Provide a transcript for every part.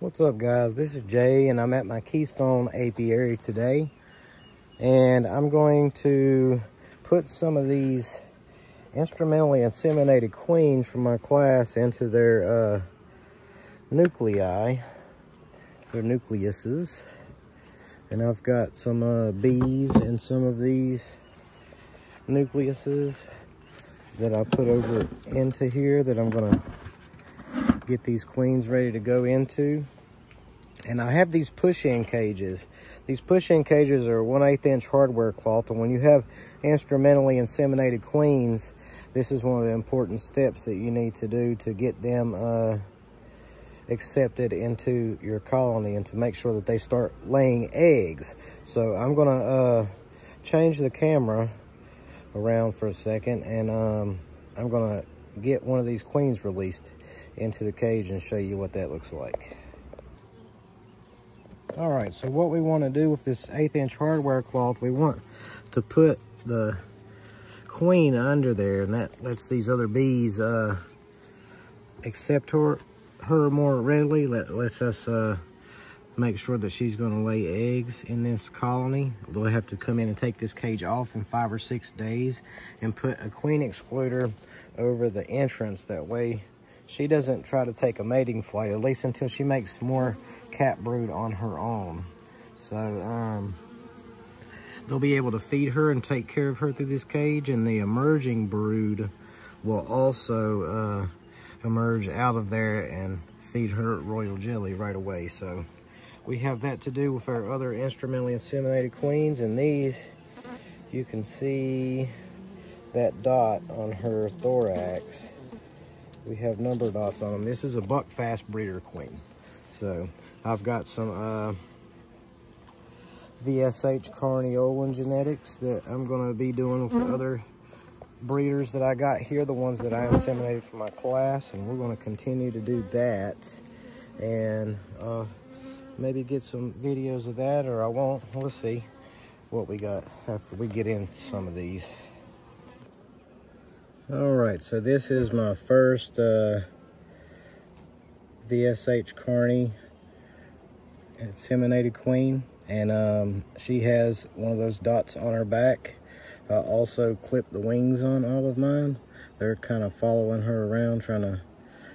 What's up guys? This is Jay and I'm at my Keystone Apiary today. And I'm going to put some of these instrumentally inseminated queens from my class into their uh, nuclei, their nucleuses. And I've got some uh, bees in some of these nucleuses that I put over into here that I'm gonna get these queens ready to go into. And I have these push-in cages. These push-in cages are 1 8 inch hardware cloth. And when you have instrumentally inseminated queens, this is one of the important steps that you need to do to get them uh, accepted into your colony and to make sure that they start laying eggs. So I'm gonna uh, change the camera around for a second and um, I'm gonna get one of these queens released into the cage and show you what that looks like. All right, so what we wanna do with this eighth inch hardware cloth, we want to put the queen under there and that lets these other bees uh, accept her, her more readily, Let, lets us uh, make sure that she's gonna lay eggs in this colony. They'll have to come in and take this cage off in five or six days and put a queen excluder over the entrance. That way she doesn't try to take a mating flight, at least until she makes more capped brood on her own. So, um, they'll be able to feed her and take care of her through this cage and the emerging brood will also uh, emerge out of there and feed her royal jelly right away. So we have that to do with our other instrumentally inseminated queens and these you can see that dot on her thorax. We have number dots on them. This is a Buckfast breeder queen. So I've got some uh, VSH Carniolan genetics that I'm going to be doing with the mm-hmm. other breeders that I got here, the ones that I inseminated for my class, and we're going to continue to do that and uh, maybe get some videos of that, or I won't. We'll see what we got after we get in some of these. All right, so this is my first uh, VSH Carney inseminated queen and um, she has one of those dots on her back. I also clipped the wings on all of mine. They're kind of following her around, trying to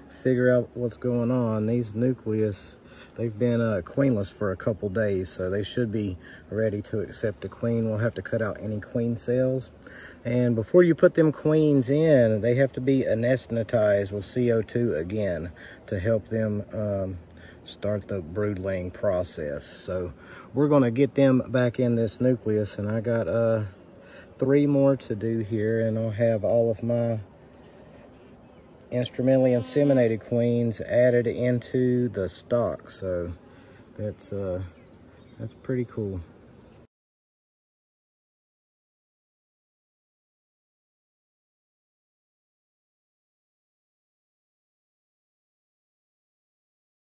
figure out what's going on. These nucleus, they've been uh, queenless for a couple days, so they should be ready to accept a queen. We'll have to cut out any queen cells. And before you put them queens in, they have to be anesthetized with CO2 again to help them um, start the brood laying process. So we're gonna get them back in this nucleus and I got uh, three more to do here and I'll have all of my instrumentally inseminated queens added into the stock. So that's, uh, that's pretty cool.